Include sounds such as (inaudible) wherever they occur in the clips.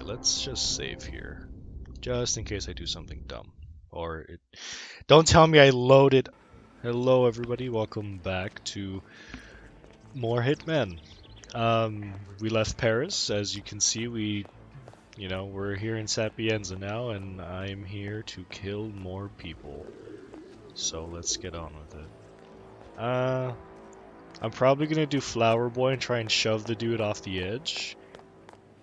Alright, let's just save here. Just in case I do something dumb. Or it... Don't tell me I loaded... Hello everybody, welcome back to more Hitman. Um, we left Paris, as you can see, we, you know, we're here in Sapienza now, and I'm here to kill more people. So let's get on with it. Uh, I'm probably gonna do Flower Boy and try and shove the dude off the edge,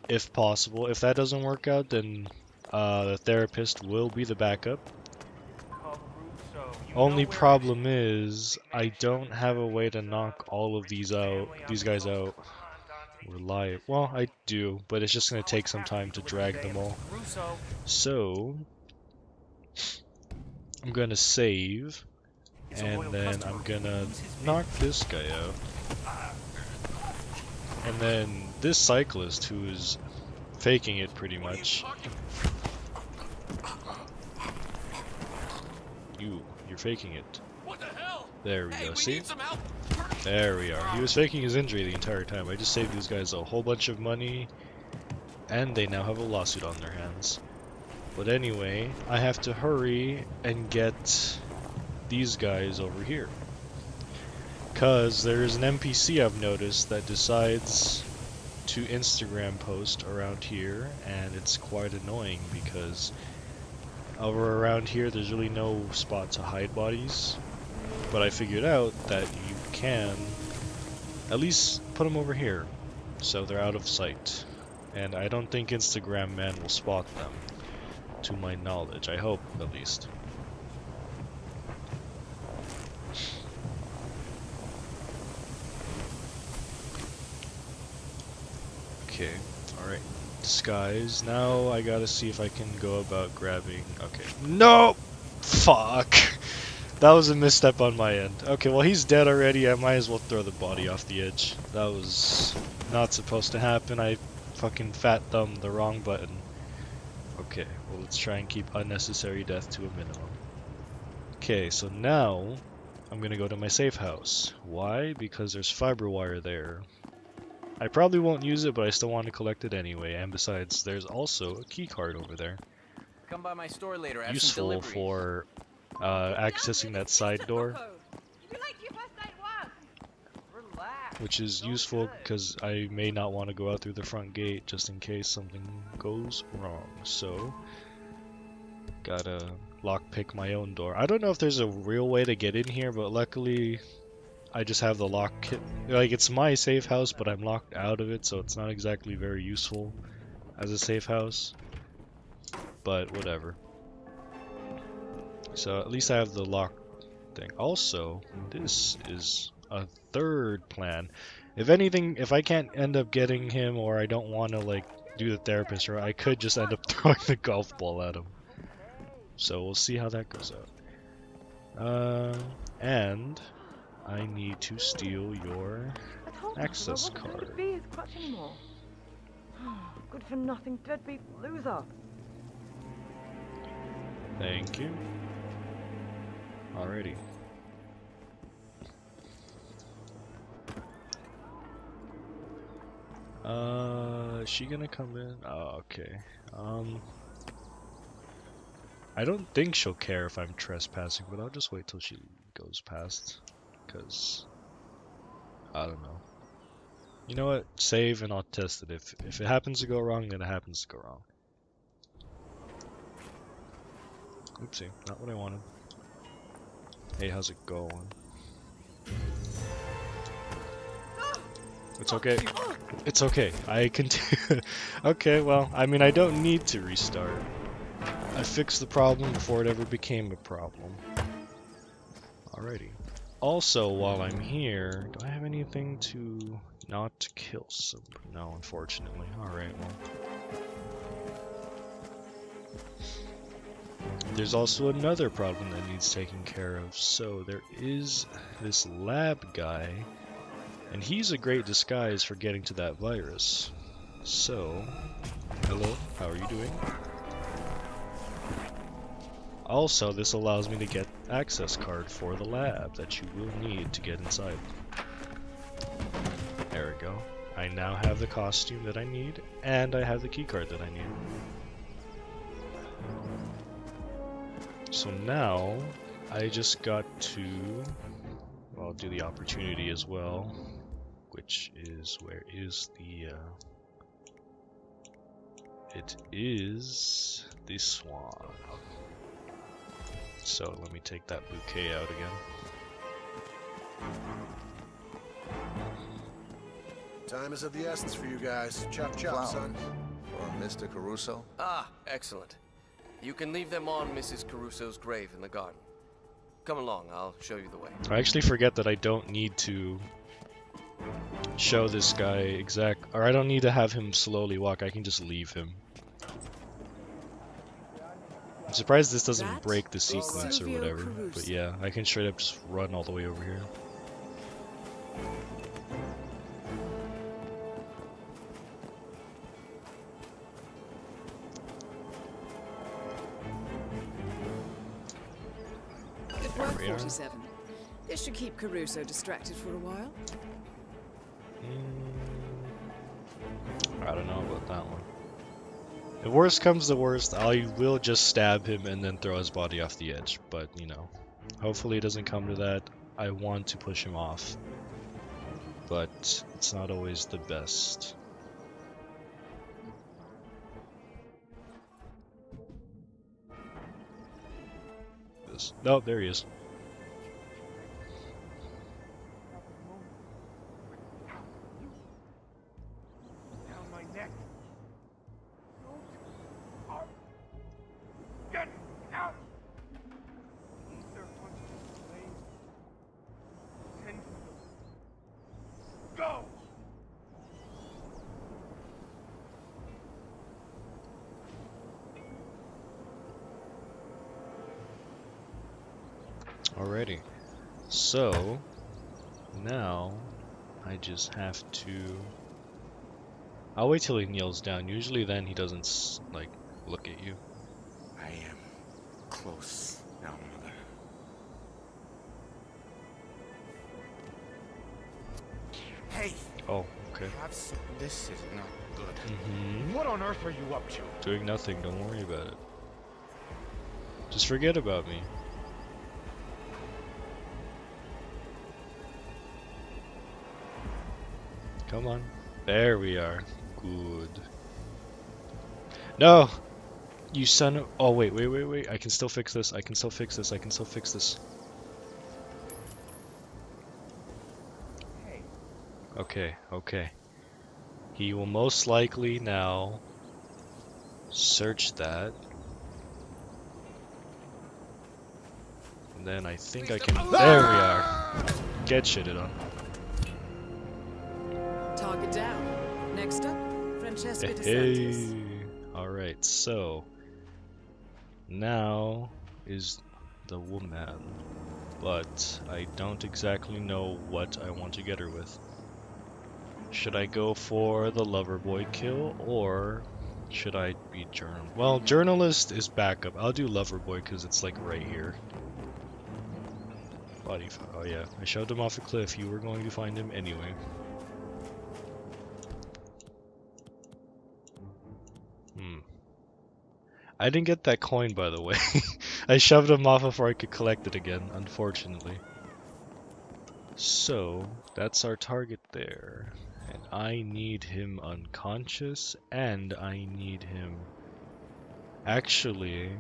if possible. If that doesn't work out, then uh, the therapist will be the backup. Only problem is I don't have a way to knock all of these out, these guys out. Rely. Well, I do, but it's just gonna take some time to drag them all. So I'm gonna save, and then I'm gonna knock this guy out, and then this cyclist who is faking it pretty much. You, you're faking it. There we go. See? There we are. He was faking his injury the entire time. I just saved these guys a whole bunch of money, and they now have a lawsuit on their hands. But anyway, I have to hurry and get these guys over here. Because there's an NPC I've noticed that decides to Instagram post around here, and it's quite annoying because over around here there's really no spot to hide bodies. But I figured out that you can at least put them over here so they're out of sight. And I don't think Instagram man will spot them, to my knowledge. I hope, at least. Okay, alright. Disguise. Now I gotta see if I can go about grabbing... Okay. No! Fuck! (laughs) That was a misstep on my end. Okay, well he's dead already. I might as well throw the body off the edge. That was not supposed to happen. I fucking fat thumbed the wrong button. Okay, well let's try and keep unnecessary death to a minimum. Okay, so now I'm gonna go to my safe house. Why? Because there's fiber wire there. I probably won't use it, but I still want to collect it anyway. And besides, there's also a key card over there. Come by my store later. I Useful for uh, accessing that side door, which is useful because I may not want to go out through the front gate just in case something goes wrong. So, gotta lockpick my own door. I don't know if there's a real way to get in here, but luckily I just have the lock kit. Like, it's my safe house, but I'm locked out of it, so it's not exactly very useful as a safe house. But whatever. So at least I have the lock thing. Also, this is a third plan. If anything, if I can't end up getting him or I don't want to like do the therapist or I could just end up (laughs) throwing the golf ball at him. So we'll see how that goes out. Uh, and I need to steal your you, access I wasn't going card. be his crutch anymore. (sighs) Good for nothing, deadbeat loser. Thank you. Alrighty. Uh, is she gonna come in? Oh, okay. Um, I don't think she'll care if I'm trespassing, but I'll just wait till she goes past, cause I don't know. You know what? Save and I'll test it. If if it happens to go wrong, then it happens to go wrong. Oopsie, not what I wanted. Hey, how's it going? It's okay. It's okay. I can. (laughs) okay, well, I mean, I don't need to restart. I fixed the problem before it ever became a problem. Alrighty. Also, while I'm here, do I have anything to not kill some? No, unfortunately. Alright, well. There's also another problem that needs taken care of. So there is this lab guy, and he's a great disguise for getting to that virus. So, hello, how are you doing? Also, this allows me to get access card for the lab that you will need to get inside. There we go. I now have the costume that I need, and I have the keycard that I need. So now, I just got to, well, I'll do the opportunity as well, which is, where is the, uh, it is this one. So let me take that bouquet out again. Time is of the essence for you guys. Chop chop, Flower. son. For Mr. Caruso? Ah, excellent. You can leave them on Mrs. Caruso's grave in the garden. Come along, I'll show you the way. I actually forget that I don't need to show this guy exact, or I don't need to have him slowly walk, I can just leave him. I'm surprised this doesn't That break the sequence or whatever, Caruso. but yeah, I can straight up just run all the way over here. Good work, 47. This should keep Caruso distracted for a while. Worst comes to worst, I will just stab him and then throw his body off the edge, but you know, hopefully it doesn't come to that. I want to push him off, but it's not always the best. This. No, there he is. Just have to... I'll wait till he kneels down. Usually then he doesn't, like, look at you. I am close now, Mother. Hey, Oh, okay. This is not good. hmm What on earth are you up to? Doing nothing, don't worry about it. Just forget about me. Come on. There we are. Good. No! You son of- Oh, wait, wait, wait, wait. I can still fix this. I can still fix this. I can still fix this. Okay, okay. He will most likely now search that. And then I think I can. There we are! Get shitted on. Next up, Francesca DeSantis. Hey! Alright, so. Now is the woman. But I don't exactly know what I want to get her with. Should I go for the lover boy kill or should I be journal? Well, mm-hmm. journalist is backup. I'll do lover boy because it's like right here. Body. Oh yeah, I shoved him off a cliff. You were going to find him anyway. Hmm. I didn't get that coin, by the way. (laughs) I shoved him off before I could collect it again, unfortunately. So, that's our target there. And I need him unconscious, and I need him... Actually,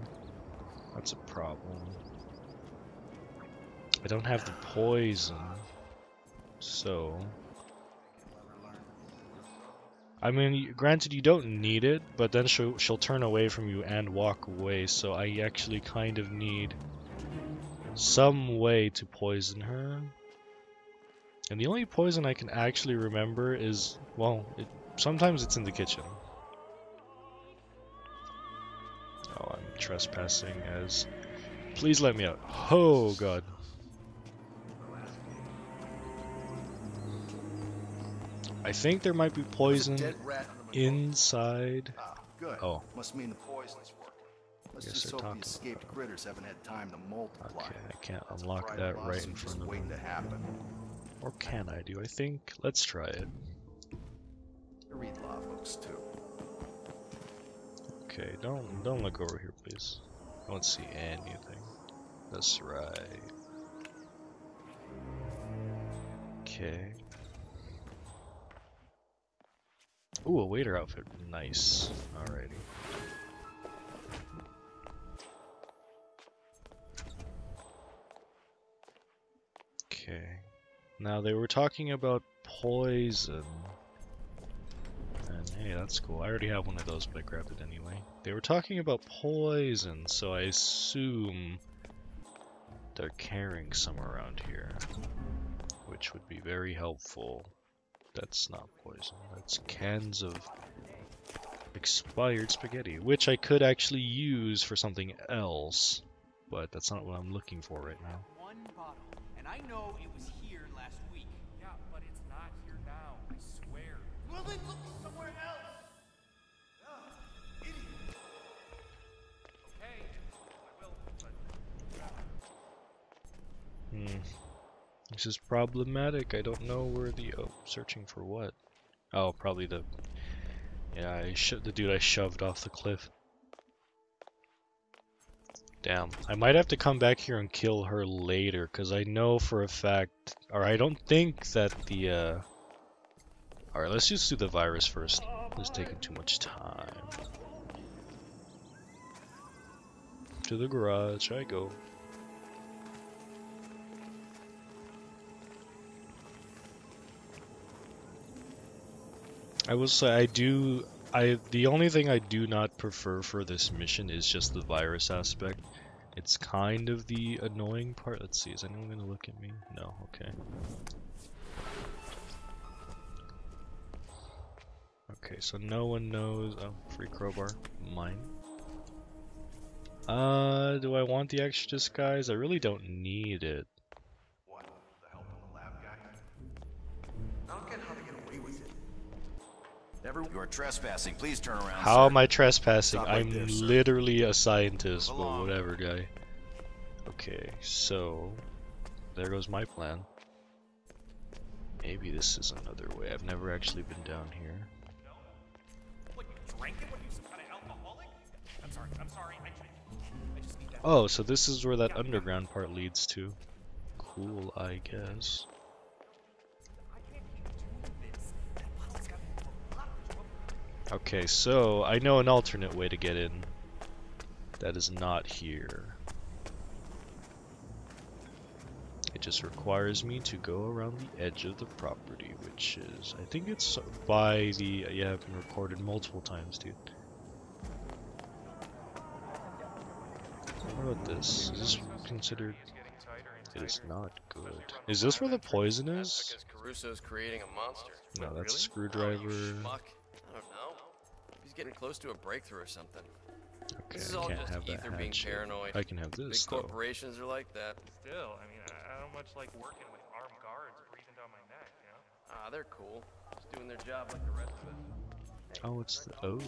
that's a problem. I don't have the poison. So... I mean, granted you don't need it, but then she'll, she'll turn away from you and walk away, so I actually kind of need some way to poison her. And the only poison I can actually remember is, well, it, sometimes it's in the kitchen. Oh, I'm trespassing as... Please let me out. Oh, God. I think there might be poison dead rat on the inside. Ah, good. Oh. Must mean the poison's working. Let's Guess just hope talking. the escaped critters haven't had time to multiply. Okay, I can't That's unlock that right in front of me. to happen. Or can I do? I think. Let's try it. I read law books too. Okay, don't don't look over here, please. I don't see anything. That's right. Okay. Ooh, a waiter outfit. Nice. Alrighty. Okay. Now they were talking about poison. And hey, that's cool. I already have one of those, but I grabbed it anyway. They were talking about poison, so I assume they're carrying some around here. Which would be very helpful. That's not poison. That's cans of expired spaghetti, which I could actually use for something else. But that's not what I'm looking for right now. One bottle, and I know it was here last week. Yeah, but it's not here now. I swear. Well, then look somewhere else. Okay, I will. But Hmm. This is problematic. I don't know where the oh, searching for what? Oh, probably the yeah, I sh the dude I shoved off the cliff. Damn, I might have to come back here and kill her later, because I know for a fact, or I don't think that the, uh... Alright, let's just do the virus first. It's taking too much time. To the garage I go. I will say I do I the only thing I do not prefer for this mission is just the virus aspect. It's kind of the annoying part. Let's see, is anyone gonna look at me? No, okay. Okay, so no one knows oh, free crowbar. Mine. Uh do I want the extra disguise? I really don't need it. You are trespassing. Please turn around. How sir. am I trespassing? Stop right I'm there, literally a scientist, but whatever, guy. Okay, so there goes my plan. Maybe this is another way. I've never actually been down here. what you drank it? What you some kind of alcoholic? I'm sorry. I'm sorry. I, I just need that. Oh, so this is where that underground part leads to. Cool, I guess. Okay, so I know an alternate way to get in. That is not here. It just requires me to go around the edge of the property, which is, I think it's by the, yeah, I've been recorded multiple times, dude. What about this? Is this considered, It's getting tighter and it is not good. Is this where the poison is? Because Caruso's creating a monster. No, that's a screwdriver. Oh, getting close to a breakthrough or something. Okay, This is all just have ether being hatchet. paranoid. I can have Big this, though. corporations are like that. Still, I mean, I, I don't much like working with armed guards breathing down my neck, you know? Ah, they're cool. Just doing their job like the rest of us. Oh, it's the oh.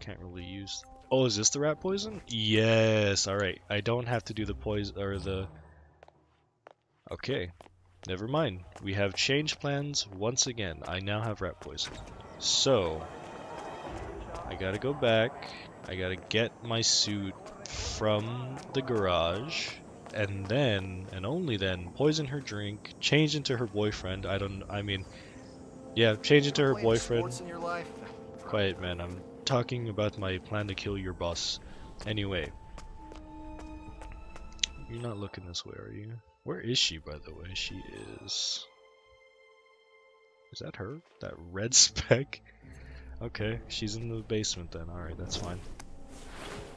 Can't really use. Oh, is this the rat poison? Yes. All right. I don't have to do the poison or the. Okay. Never mind. We have changed plans once again. I now have rat poison. So I gotta go back. I gotta get my suit from the garage. And then, and only then, poison her drink, change into her boyfriend. I don't, I mean, yeah, change into her boyfriend. In your life? Quiet, man. I'm talking about my plan to kill your boss. Anyway. You're not looking this way, are you? Where is she, by the way? She is... Is that her? That red (laughs) speck? Okay, she's in the basement then. Alright, that's fine.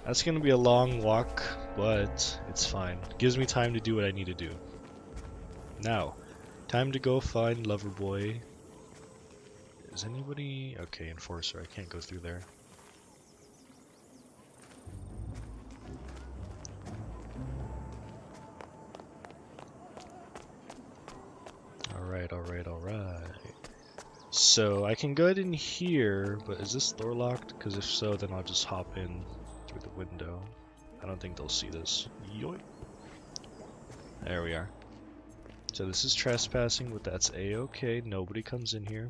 That's gonna be a long walk, but it's fine. Gives me time to do what I need to do. Now, time to go find Loverboy. Is anybody... Okay, Enforcer, I can't go through there. Alright, alright, alright. So, I can go in here, but is this door locked? Because if so, then I'll just hop in through the window. I don't think they'll see this. Yoink. There we are. So this is trespassing, but that's a-okay. Nobody comes in here.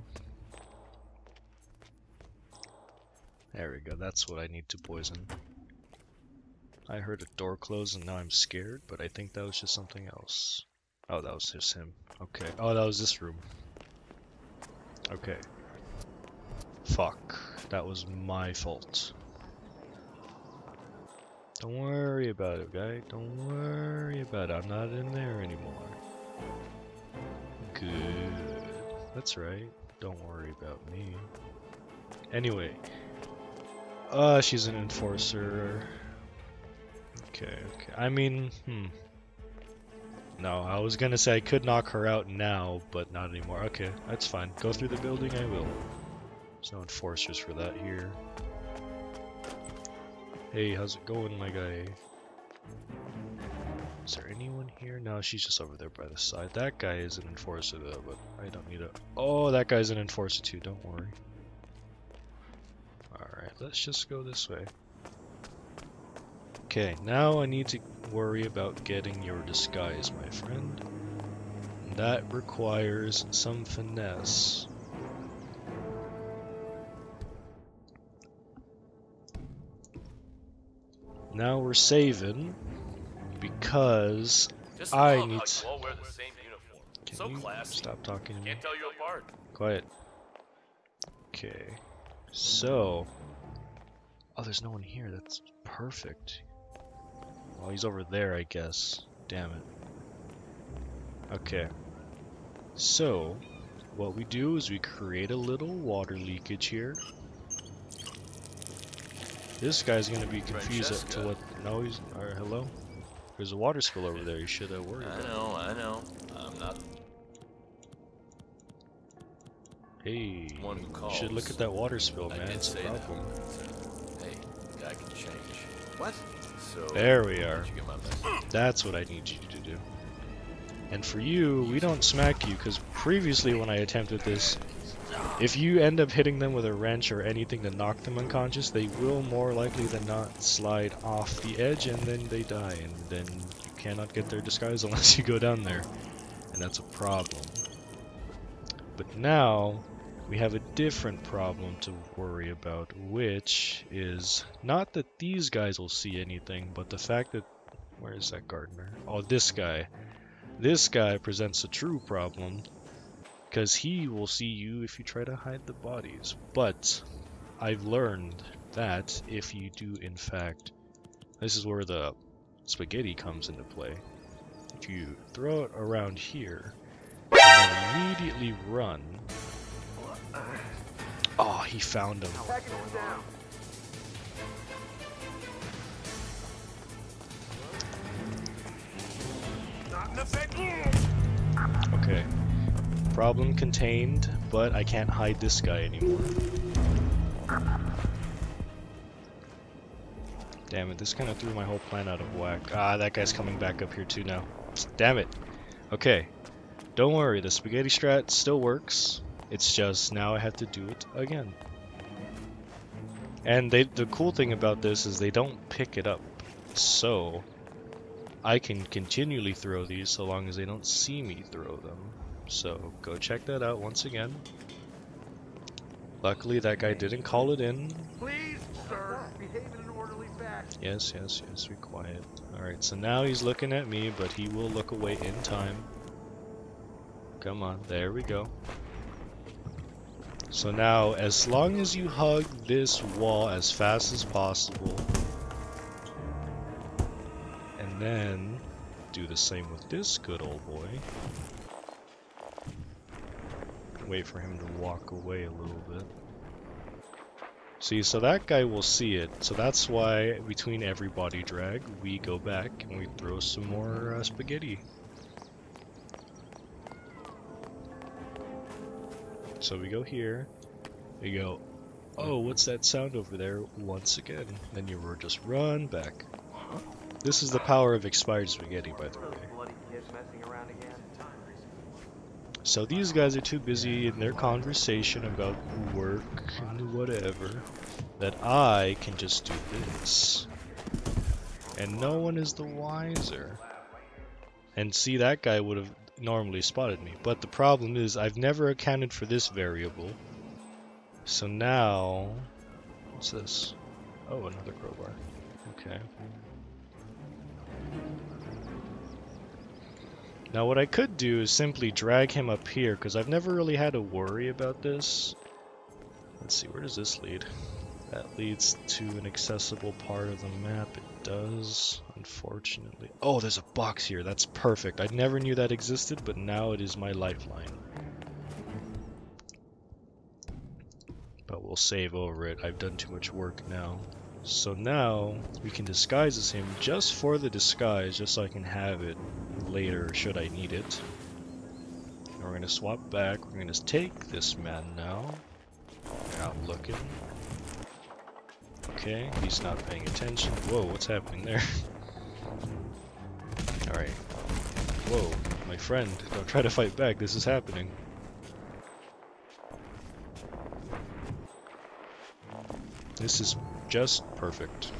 There we go, that's what I need to poison. I heard a door close and now I'm scared, but I think that was just something else. Oh, that was just him. Okay. Oh, that was this room. Okay. Fuck. That was my fault. Don't worry about it, guy. Don't worry about it. I'm not in there anymore. Good. That's right. Don't worry about me. Anyway. Uh, she's an enforcer. Okay, okay. I mean, hmm. No, I was gonna say I could knock her out now, but not anymore. Okay, that's fine. Go through the building, I will. There's no enforcers for that here. Hey, how's it going, my guy? Is there anyone here? No, she's just over there by the side. That guy is an enforcer though, but I don't need a... Oh, that guy's an enforcer too, don't worry. Alright, let's just go this way. Okay, now I need to worry about getting your disguise, my friend. That requires some finesse. Now we're saving because Just I need to... all wear the same. Can so you classy. stop talking to me? Can't tell you apart. Quiet. Okay. So. Oh, there's no one here. That's perfect. Well, he's over there, I guess. Damn it. Okay. So, what we do is we create a little water leakage here. This guy's gonna be confused as to what. No, he's. Or, hello? There's a water spill over there. You should have worried. I about. know, I know. I'm not Hey, One who you should look at that water spill, I man. It's a that. problem. Hey, guy can change. What? So There we are. You get my message? That's what I need you to do. And for you, we don't smack you, because previously when I attempted this, if you end up hitting them with a wrench or anything to knock them unconscious, they will more likely than not slide off the edge and then they die, and then you cannot get their disguise (laughs) unless you go down there. And that's a problem. But now, we have a different problem to worry about, which is not that these guys will see anything, but the fact that where is that gardener? Oh, this guy. This guy presents a true problem because he will see you if you try to hide the bodies. But I've learned that if you do, in fact, this is where the spaghetti comes into play. If you throw it around here and immediately run. Oh, he found him. Okay. Problem contained, but I can't hide this guy anymore. Damn it, this kind of threw my whole plan out of whack. Ah, that guy's coming back up here too now. Damn it. Okay. Don't worry, the spaghetti strat still works. It's just now I have to do it again. And they, the cool thing about this is they don't pick it up. So, I can continually throw these so long as they don't see me throw them. So go check that out once again. Luckily that guy didn't call it in. Please, sir, behave in an orderly fashion. Yes, yes, yes, be quiet. Alright, so now he's looking at me, but he will look away in time. Come on, there we go. So now, as long as you hug this wall as fast as possible, and then do the same with this good old boy. Wait for him to walk away a little bit. See, so that guy will see it. So that's why between every body drag, we go back and we throw some more uh, spaghetti. So we go here, we go, oh, what's that sound over there once again? Then you just run back. This is the power of expired spaghetti, by the way. So these guys are too busy in their conversation about work and whatever that I can just do this. And no one is the wiser. And see, that guy would have normally spotted me. But the problem is, I've never accounted for this variable. So now, What's this? Oh, another crowbar. Okay. Now what I could do is simply drag him up here, because I've never really had to worry about this. Let's see, where does this lead? That leads to an accessible part of the map. It does, unfortunately. Oh, there's a box here. That's perfect. I never knew that existed, but now it is my lifeline. But we'll save over it. I've done too much work now. So now we can disguise as him just for the disguise, just so I can have it later should I need it. And we're gonna swap back. We're gonna take this man now. Out looking. Okay, he's not paying attention. Whoa, what's happening there? (laughs) Alright. Whoa, my friend, don't try to fight back, this is happening. This is just perfect.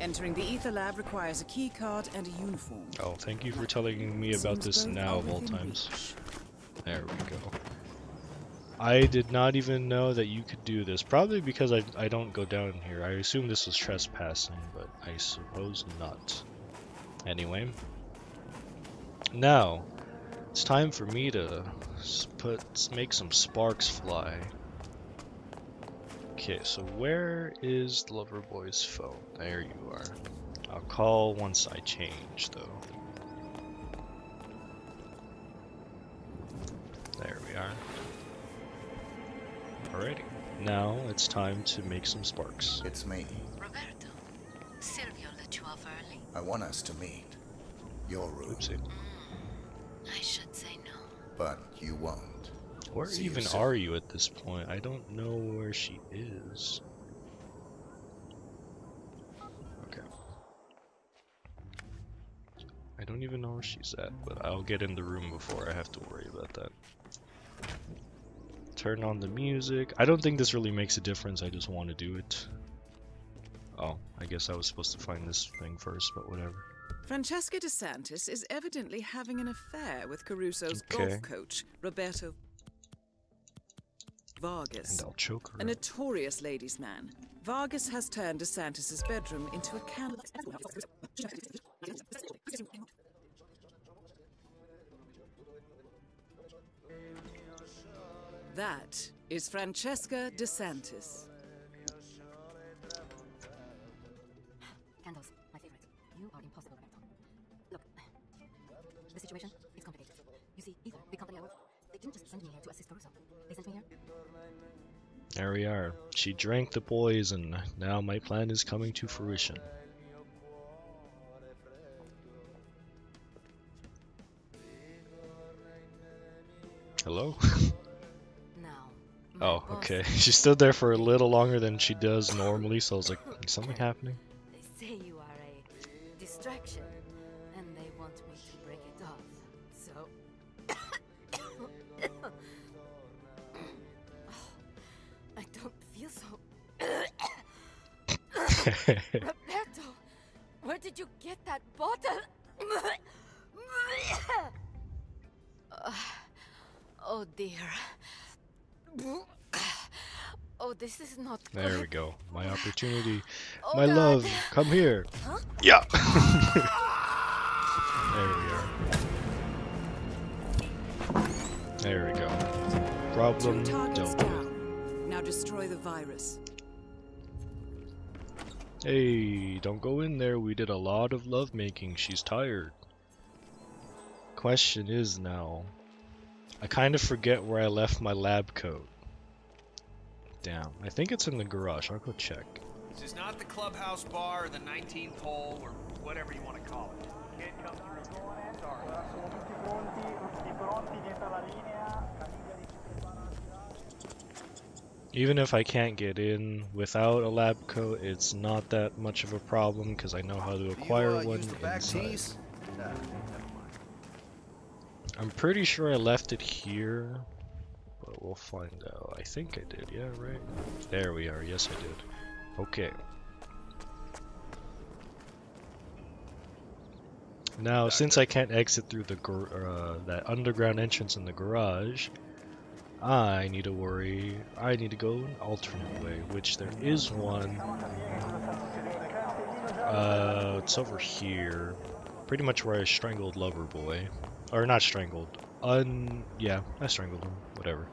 Entering the ether lab requires a key card and a uniform. Oh, thank you for telling me about this now of all times. There we go. I did not even know that you could do this. Probably because I, I don't go down here. I assume this was trespassing, but I suppose not. Anyway. Now, it's time for me to put make some sparks fly. Okay, so where is the lover boy's phone? There you are. I'll call once I change, though. There we are. Alrighty. Now it's time to make some sparks. It's me. Roberto, Silvio let you off early. I want us to meet. Your room. Oopsie. Mm. I should say no. But you won't. Where See even you are you at this point? I don't know where she is. Okay. I don't even know where she's at, but I'll get in the room before I have to worry about that. Turn on the music. I don't think this really makes a difference, I just want to do it. I guess I was supposed to find this thing first, but whatever. Francesca DeSantis is evidently having an affair with Caruso's Okay. golf coach, Roberto Vargas. And I'll choke A notorious ladies' man, Vargas has turned DeSantis' bedroom into a can. That is Francesca DeSantis. There we are. She drank the poison. Now my plan is coming to fruition. Hello? Oh, okay. (laughs) She stood there for a little longer than she does normally, so I was like, is something happening? they say you are a distraction, Roberto, where did you get that bottle? Uh, (sighs) oh dear. (sighs) Oh, this is not good. There we go. My opportunity. Oh, My God. love, come here. Huh? Yeah. (laughs) (laughs) there we are. There we go. Problem Two dealt with. Now destroy the virus. Hey, don't go in there. We did a lot of lovemaking. She's tired. Question is now, I kind of forget where I left my lab coat. Damn, I think it's in the garage. I'll go check. This is not the clubhouse bar or the 19th hole or whatever you want to call it. Can't come through. Sorry. Even if I can't get in without a lab coat, it's not that much of a problem because I know how to acquire uh, one use the back inside. Nah. I'm pretty sure I left it here, but we'll find out. I think I did, yeah, right? There we are, yes I did. Okay. Now, since I can't exit through the uh, that underground entrance in the garage, I need to worry. I need to go an alternate way, which there is one. Uh, it's over here. Pretty much where I strangled Loverboy. Or not strangled. Un... Yeah, I strangled him. Whatever.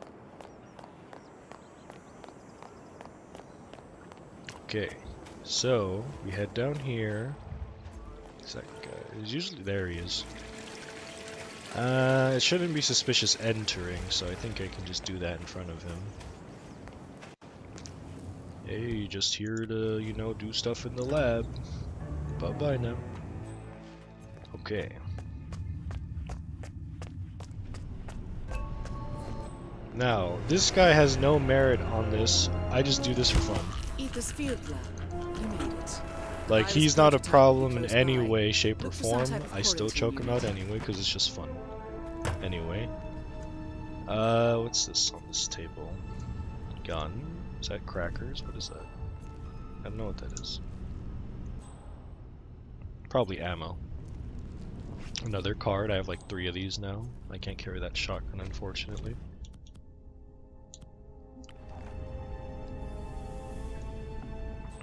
Okay, so we head down here. Is that guy? Is usually there he is. Uh, it shouldn't be suspicious entering, so I think I can just do that in front of him. Hey, just here to, you know, do stuff in the lab. Bye-bye now. Okay. Now, this guy has no merit on this. I just do this for fun. Ether's field lab. You made it. Like, he's not a problem in any way, shape, or Look for some form. I still choke him out anyway, because it's just fun. Anyway. Uh, what's this on this table? Gun? Is that crackers? What is that? I don't know what that is. Probably ammo. Another card. I have like three of these now. I can't carry that shotgun, unfortunately.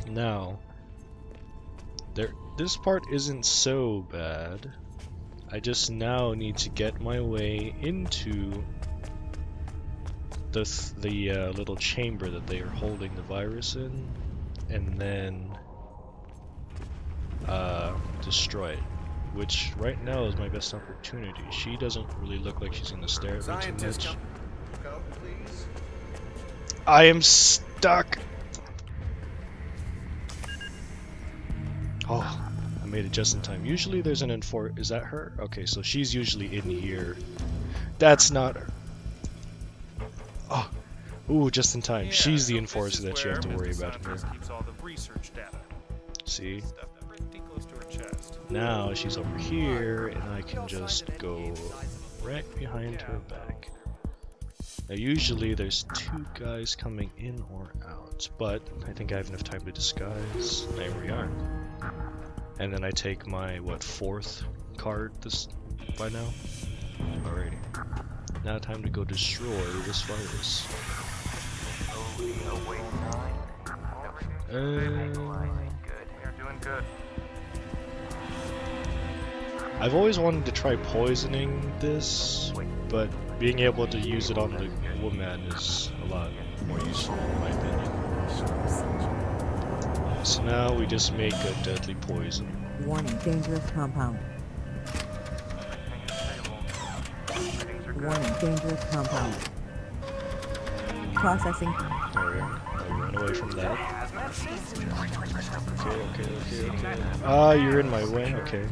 Now, there. This part isn't so bad. I just now need to get my way into the the uh, little chamber that they are holding the virus in, and then uh, destroy it. Which right now is my best opportunity. She doesn't really look like she's gonna stare at me too much. I am stuck. Made it just in time. Usually there's an enfor- Is that her? Okay, so she's usually in here. That's not her. Oh, ooh, just in time. Yeah, she's the so enforcer that you have to worry Mr. about here. Santos keeps all the research data. See? Stuff that pretty close to her chest. Now she's over here, and I can just go right behind her back. Now usually there's two guys coming in or out, but I think I have enough time to disguise. There we are. And then I take my, what, fourth card this by now? Alrighty. Now time to go destroy this virus. Uh, Good. You're doing good. I've always wanted to try poisoning this, but being able to use it on the woman is a lot more useful in my opinion. So now we just make a deadly poison. Warning, dangerous compound. Warning, dangerous compound. Processing. Alright, I'll run away from that. Okay, okay, okay, okay. Ah, you're in my way, okay.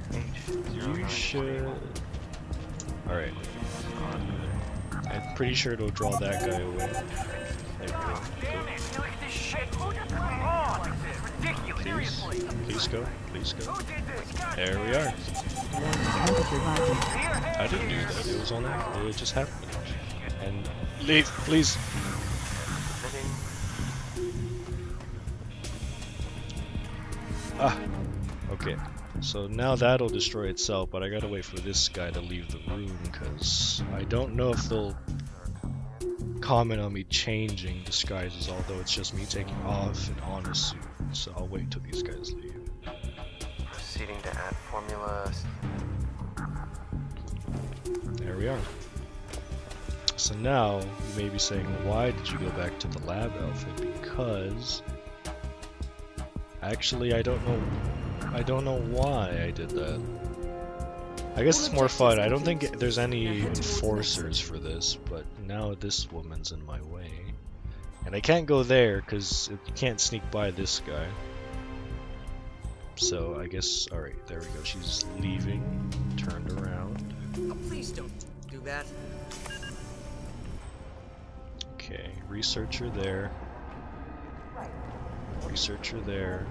You should... Alright. I'm pretty sure it'll draw that guy away. There we go. Please, please go, please go. There we are. I didn't do that, it was on that. It just happened. And leave, please. Ah, okay. So now that'll destroy itself, but I gotta wait for this guy to leave the room, because I don't know if they'll comment on me changing disguises, although it's just me taking off and on a suit. So I'll wait till these guys leave. Proceeding to add formulas. There we are. So now, you may be saying, why did you go back to the lab outfit? Because... Actually, I don't know... I don't know why I did that. I guess it's more fun. I don't think there's any enforcers for this, but now this woman's in my way. And I can't go there, because you can't sneak by this guy. So, I guess... Alright, there we go. She's leaving. Turned around. Oh, please don't do that. Okay, researcher there. Researcher there.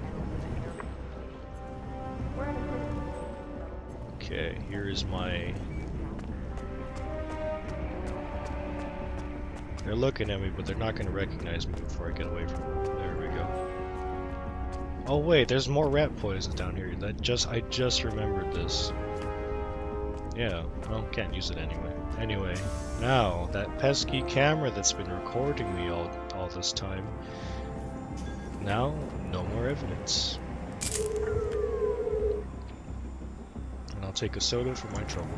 Okay, here is my... They're looking at me, but they're not going to recognize me before I get away from them. There we go. Oh wait, there's more rat poisons down here. That just I just remembered this. Yeah, well, can't use it anyway. Anyway, now, that pesky camera that's been recording me all, all this time, now, no more evidence. And I'll take a soda for my trouble.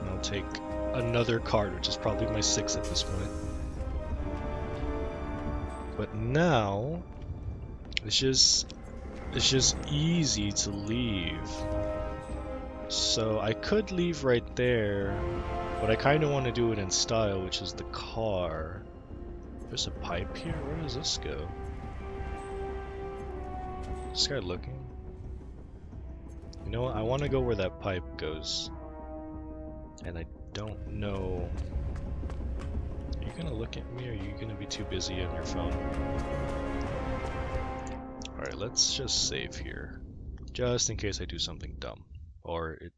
And I'll take another card, which is probably my sixth at this point. But now, it's just, it's just easy to leave. So I could leave right there, but I kind of want to do it in style, which is the car. There's a pipe here? Where does this go? This guy looking? You know what? I want to go where that pipe goes. And I don't know... Are you gonna look at me or are you gonna be too busy on your phone? Alright, let's just save here. Just in case I do something dumb. Or it...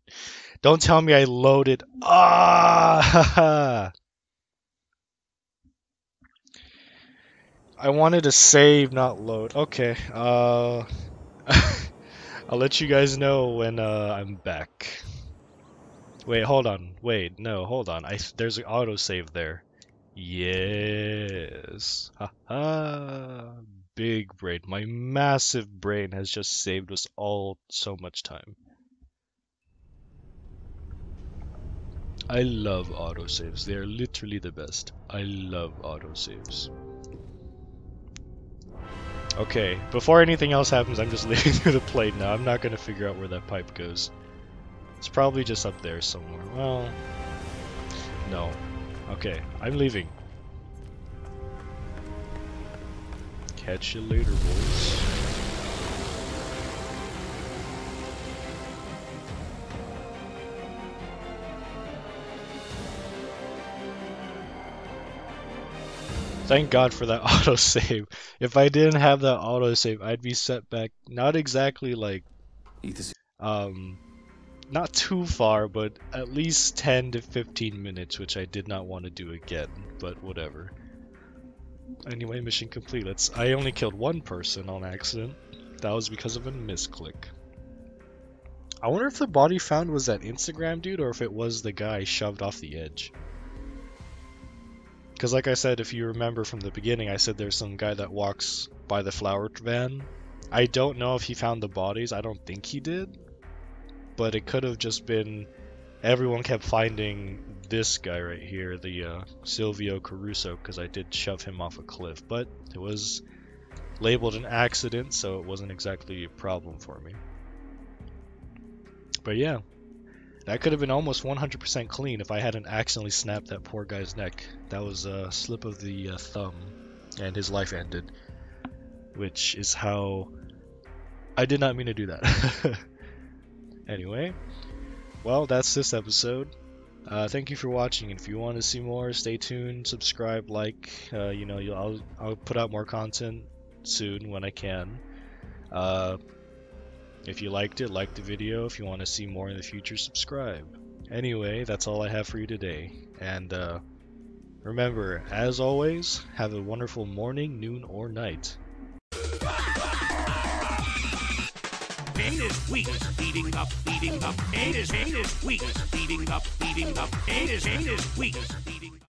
Don't tell me I loaded... Ah! (laughs) I wanted to save, not load. Okay, uh... (laughs) I'll let you guys know when uh, I'm back. Wait, hold on. Wait, no, hold on. I there's an autosave there. Yes. Ha ha. Big brain. My massive brain has just saved us all so much time. I love autosaves. They are literally the best. I love autosaves. Okay, before anything else happens, I'm just (laughs) leaving through the plate now. I'm not gonna figure out where that pipe goes. It's probably just up there somewhere. Well, no. Okay, I'm leaving. Catch you later, boys. Thank God for that (laughs) autosave. If I didn't have that autosave, I'd be set back not exactly like um not too far, but at least 10 to 15 minutes, which I did not want to do again, but whatever. Anyway, mission complete. Let's I only killed one person on accident. That was because of a misclick. I wonder if the body found was that Instagram dude or if it was the guy shoved off the edge. Because like I said, if you remember from the beginning, I said there's some guy that walks by the flower van. I don't know if he found the bodies. I don't think he did. But it could have just been... Everyone kept finding this guy right here, the uh, Silvio Caruso, because I did shove him off a cliff. But it was labeled an accident, so it wasn't exactly a problem for me. But yeah, that could have been almost 100% clean if I hadn't accidentally snapped that poor guy's neck. That was a slip of the uh, thumb, and his life ended. Which is how... I did not mean to do that. (laughs) anyway, well, that's this episode. Uh, thank you for watching. If you want to see more, stay tuned, subscribe, like. Uh, you know, I'll I'll put out more content soon when I can. Uh, if you liked it, like the video. If you want to see more in the future, subscribe. Anyway, that's all I have for you today. And uh, remember, as always, have a wonderful morning, noon, or night. Pain is weak, beating up, beating up. Pain is, pain is weak, beating up, beating up. Pain is, pain is weak.